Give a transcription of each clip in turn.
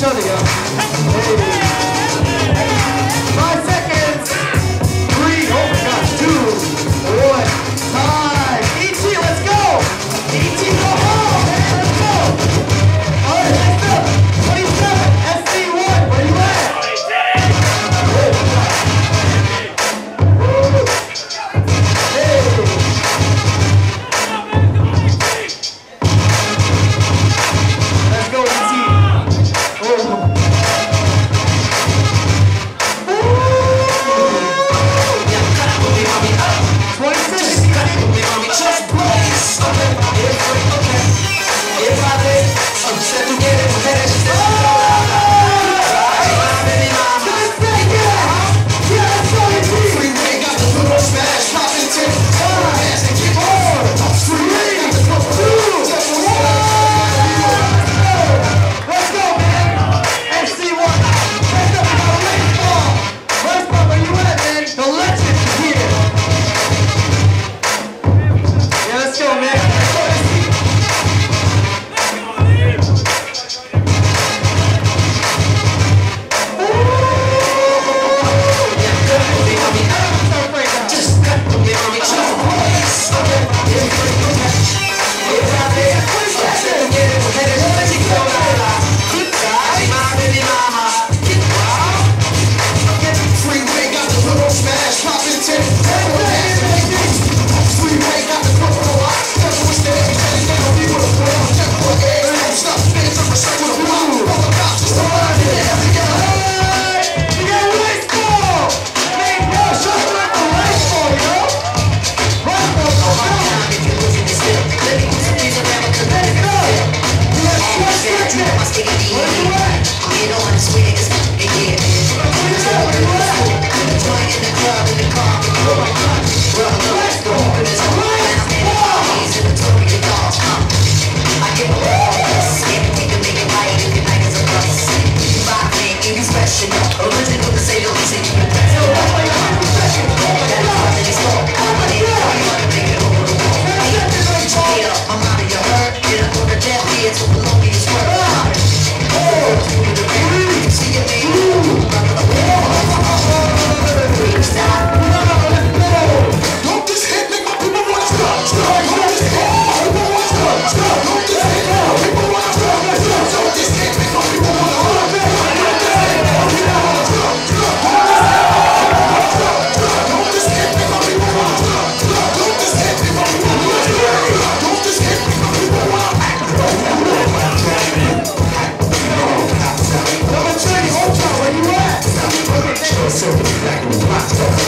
미쳐야 돼요.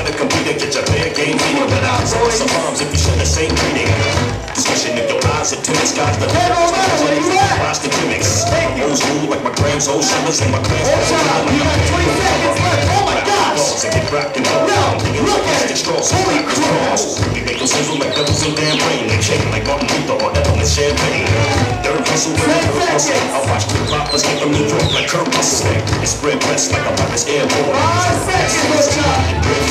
trying to compete and get your player game beating. But I'll tell some moms if you share the same meaning, Especially if your eyes are timid, Scott's the Hey, don't matter what he's at. Watch the gimmicks. Thank you. Old school like my grams, old summers, and my grams. Oh, shut up. You got 20 seconds left. Oh, my gosh. And get rockin' now, look at it. Holy cross. We make them sizzle like devils in damn rain. They shake like Martin Luther or Evelyn Champagne. Third whistle with a third whistle. I watch the poppers get from the York like Kurt Russell. It's spread west like a virus airborne. Five seconds. Let's.